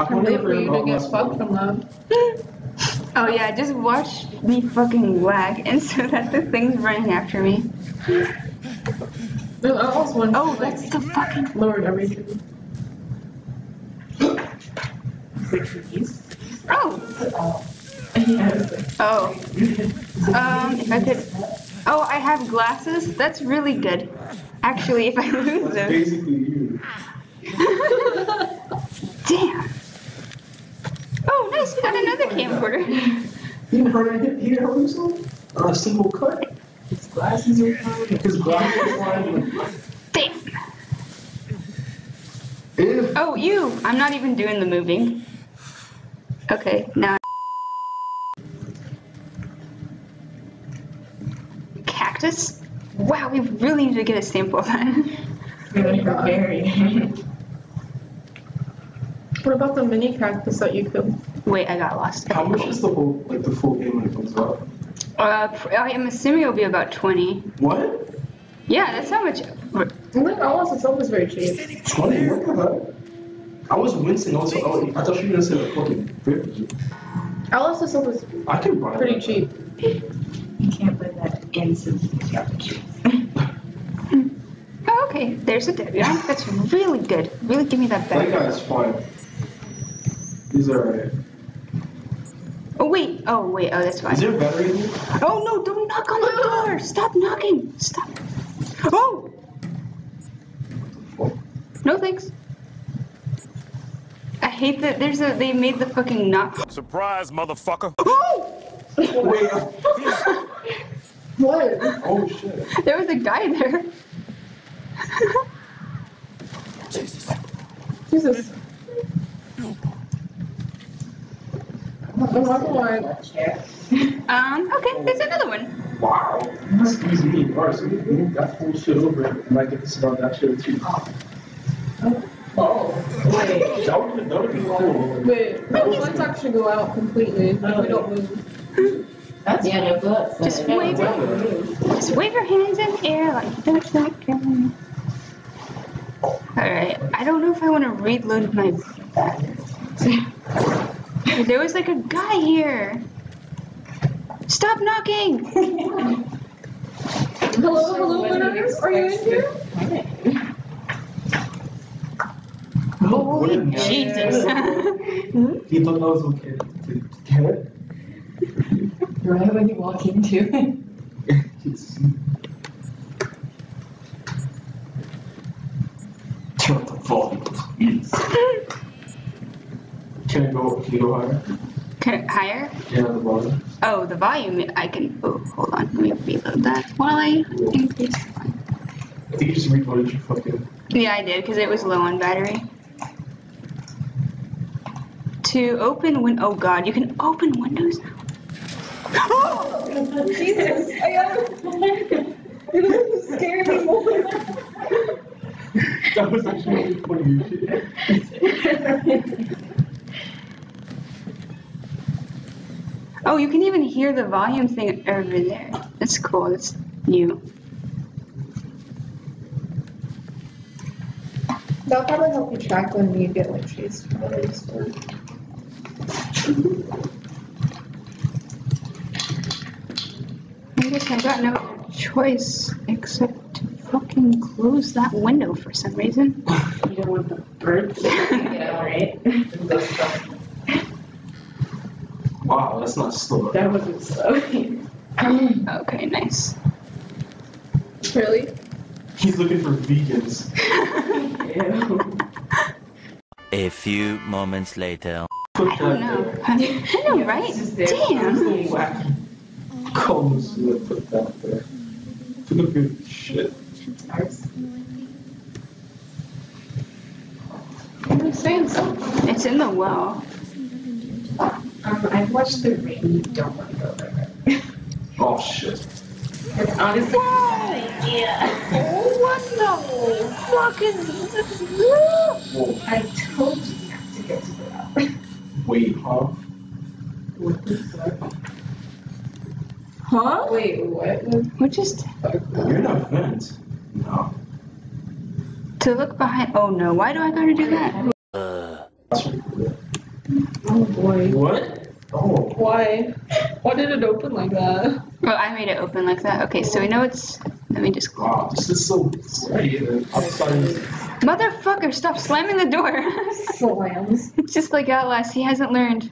I Can't wait for you to get fucked from that. Oh yeah, just watch me fucking lag, and so that the thing's running after me. There's also one. Oh, like, that's the fucking. lowered everything. Oh, Yes. oh. Um, if I could. Oh, I have glasses. That's really good. Actually, if I lose them. basically you. Damn. Oh, nice. You Got another camcorder. He didn't hurt him. He didn't hurt himself. On a single cut. His glasses are fine. His glasses are fine. Damn. If Oh, you. I'm not even doing the moving. Okay, now. Cactus? Wow, we really need to get a sample of that. Really very. What about the mini cactus that you killed? Wait, I got lost. how much is the whole like the full game when it comes out? Uh, I am assuming it'll be about 20. What? Yeah, that's how much. I think Alice itself was very cheap. Twenty? What the hell? I was wincing also. Oh, I thought you were gonna say like fucking fifty. Alice itself was I can buy pretty that. cheap. You can't put that in since it's got. Oh, okay. There's a Debian. That's really good. Really give me that That back. guy's fine. He's alright. Oh, wait. Oh, wait. Oh, that's fine. Is fine. there battery in here? Oh, no. Don't knock on the door. Stop knocking. Stop. Oh! No thanks. I hate that there's a they made the fucking knock. Surprise, motherfucker. Oh! Wait. What? Oh shit. There was a guy there. Jesus. I'm not gonna. Um, okay, there's another one. Wow. Excuse me. Alright, so we moved that whole shit over and I get to sit that shit too. Oh, oh. wait. That would that would be cool. Wait, let's actually go out completely if we don't move. That's yeah, no, but Just wave it. Just wave your hands in the air like you don't like them. Alright, I don't know if I want to reload my There was like a guy here. Stop knocking! Hello, hello, winners. Are you in here? Holy oh, Jesus. He thought I was okay to get it. Right when you walk into it. It's- Turn up the volume, please. Can I go? Can you go higher? Can- Higher? Yeah, the volume. Oh, the volume, I can, oh, hold on, let me reload that while I increase. I think you just reloaded your fucking. Yeah, I did, because it was low on battery. To open when oh god, you can open windows Oh! Jesus, I got You're scaring me more. That was actually funny shit. Oh, you can even hear the volume thing over there. That's cool, that's new. That'll probably help you track when you get like chased from the store. I guess I've got no choice except to fucking close that window for some reason. You don't want the birds to get out, right? Wow, that's not slow. That wasn't slow. Okay, nice. Really? He's looking for vegans. A few moments later. Put I don't know. there. I know, right? It's just. Damn. Little wacky put that there. Took a good shit. Ours. I'm saying something. It's in the well. I've watched The Ring. You don't want to go there. Oh shit. It's honestly a bad idea. What the fuck is this? Whoa. I told you not to get to go out. Wait, huh? What the fuck? Huh? Wait, what? We're just You're not vent. No. to look behind. Oh no, why do I gotta do that? Uh, That's really cool. Oh boy. What? Oh. Why? Why did it open like that? Oh, I made it open like that. Okay, so we know it's. Let me just. Wow, this is so sweaty. The outside is. Motherfucker, stop slamming the door. Slams. it's just like Outlast. He hasn't learned.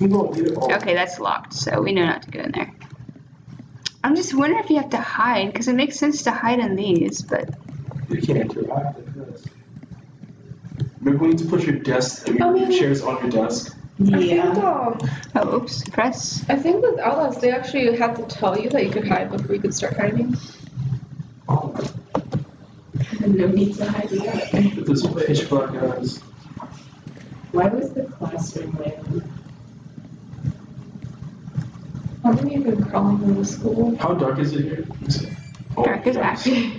You don't need it all. Okay, that's locked, so we know not to go in there. I'm just wondering if you have to hide, because it makes sense to hide in these, but You can't interact like this. Maybe we need to put your desk, your Oh, yeah. chairs on your desk. I think, Yeah. um, oh, oops, press. I think with Outlast, they actually had to tell you that you could hide before you could start hiding. Oh, No need to hide it. look at this pitch black guys. Why was the classroom lit? Haven't you been crawling into school? How dark is it here? Oh, Dark as yes. back.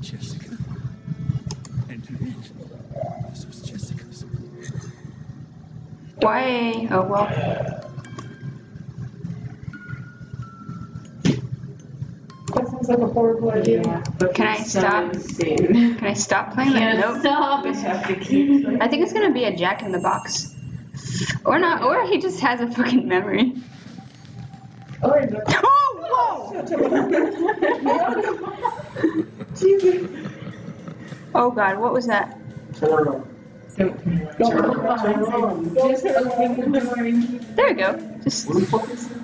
Jessica. Enter in. This was Jessica's. Why? Oh, well. That sounds like a horrible idea. Yeah. But Can I so stop? Insane. Can I stop playing that? Can't Nope. stop. I have to keep. I think it's gonna be a Jack in the Box. Or not, or he just has a fucking memory. Oh, I know. Oh, whoa! Jesus. Oh god, what was that? Turn Don't. Just open the door There we go. Just. What the fuck is that?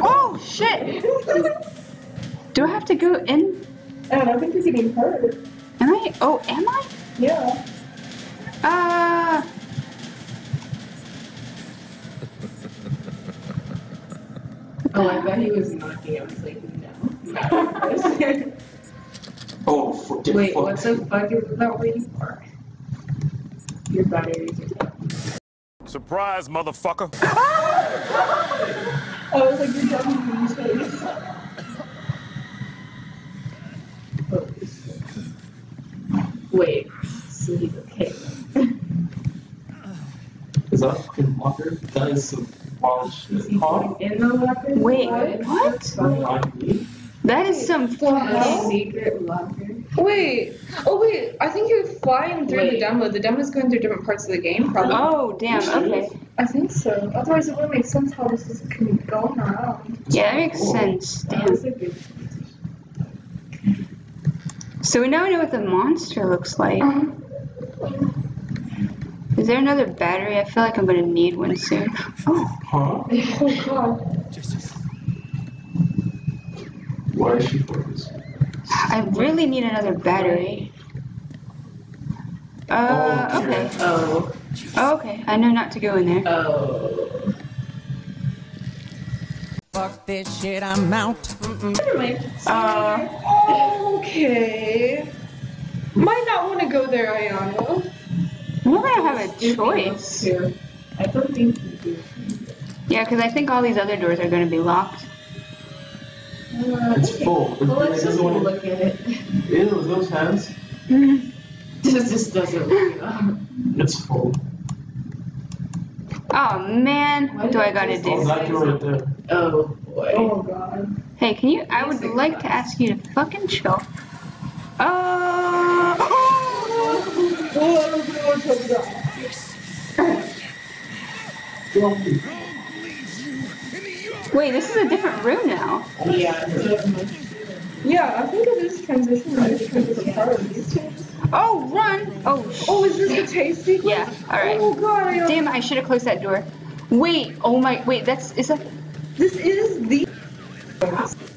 Oh shit! Do I have to go in? And I think you're getting hurt. Am I? Oh, am I? Yeah. Uh. Oh, I bet he was knocking. I was like, no. Oh, for, Wait, fucked. what the fuck is that waiting for? Your batteries are down. Surprise, motherfucker. Oh, I was like, you're jumping in his face. Wait, so he's okay. Is that fucking locker? That is some wild shit. Is he Huh? in the locker? Wait, What? what? That is some. The A hell? secret locker? Wait. Oh, wait. I think you're flying through the demo. The demo is going through different parts of the game, probably. Oh damn. Okay. I think so. Otherwise, it wouldn't make sense how this is going around. Yeah, that makes Cool. sense. Damn. was a good So we now know what the monster looks like. Uh-huh. Is there another battery? I feel like I'm gonna need one soon. Oh, Huh? Oh, God. Jessica. Why is she focused? I really need another battery. Uh, Oh, okay. Oh, Oh, okay. I know not to go in there. oh. Fuck this shit, I'm out. Never mind. Uh, Okay. Might not want to go there, Ayana. I'm not gonna have a choice. I don't think you do. Yeah, because I think all these other doors are gonna be locked. Uh, It's okay. full. It, Well, it let's doesn't just want to. look at it. Ew, those hands. This just doesn't look up. It's full. Oh man, what do I gotta just- Oh, do? right. Oh boy. Oh, God. Hey, can you? I would like to ask you to fucking chill. Uh. Wait, this is a different room now. Yeah. Yeah, I think it is transitioning because it's part of these two. Oh, run! Oh, sh- Oh, is this the taste sequence? yeah. All right. Oh, God. I don't- Damn, I should have closed that door. Wait. Oh my. Wait. That's is that. This is the.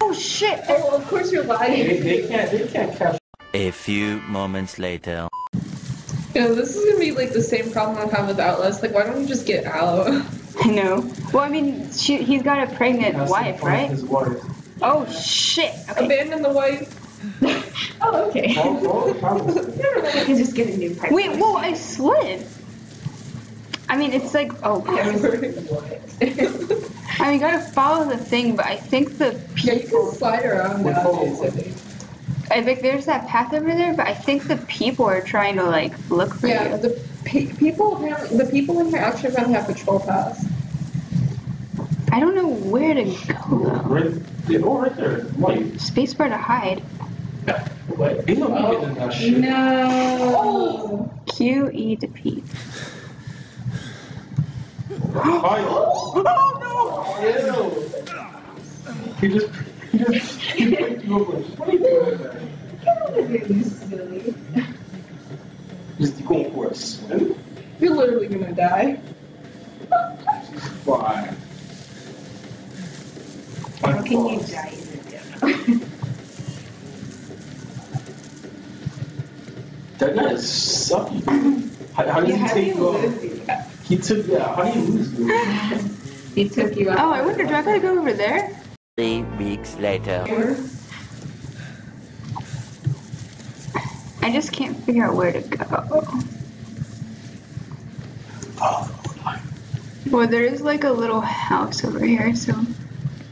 Oh shit. Oh, of course you're lying. They, they can't. They can't catch. A few moments later. You know, this is gonna be like the same problem I have with Outlast. Like, why don't you just get out? I know. Well, I mean, she, he's got a pregnant wife, right? His wife. Oh shit. Okay. Abandon the wife. Oh, okay. I can just get a new pipe. Wait. Whoa! I slid. I mean, it's like oh. I mean, you gotta follow the thing, but I think the Yeah, you can slide around With nowadays, I think. I think there's that path over there, but I think the people are trying to like look for Yeah, you. the pe- people apparently, the people in here actually apparently have patrol paths. I don't know where to go though. Right. Yeah, oh, right there. Light. Spacebar to hide. What? Ain't no Oh, in that shit. No. Q E to P. Hi. Oh no! He just, he just, he picked what are you doing there? You silly. Just going for a swim? You're literally gonna die. Why? How can you die in the? That guy is sucky. How, how does Yeah, he how do take you uh, you out? He took, yeah, how do you lose you? He took you oh, out. Oh, I wonder, do I gotta go over there? Three weeks later. I just can't figure out where to go. Well, there is like a little house over here, so.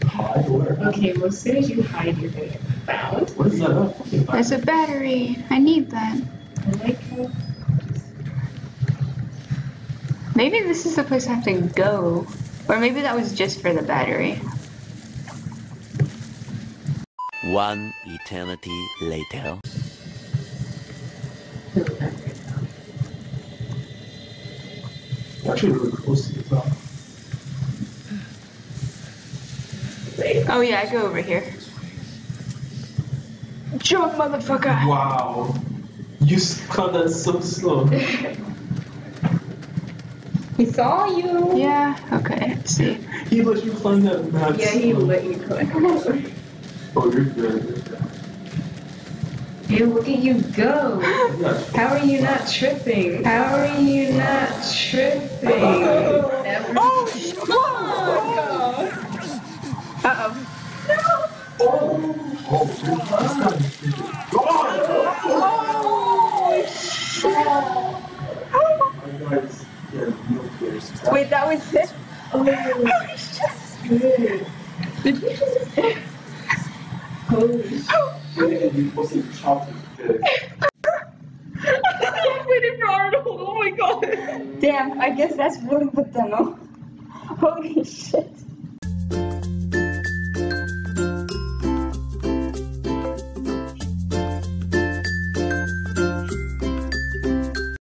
Hi, where? Okay, well, as soon as you hide, you're gonna get found. What is that? There's a battery. I need that. I like how. Maybe this is the place I have to go. Or maybe that was just for the battery. One eternity later. Actually really close to the top. Oh yeah, I go over here. Jump, motherfucker! Wow. You cut that so slow. He saw you. Yeah, okay, let's see. He let you climb that mad Yeah, he let you click. Oh, you're good. Hey, look at you go. How are you not tripping? How are you not tripping? Never. Oh, Uh-oh. No! Oh, dude, that's not Oh, guys, yeah, no good. Wait, that was it? I'm waiting for Arnold. Oh my god. Damn, I guess that's really the demo. Holy shit.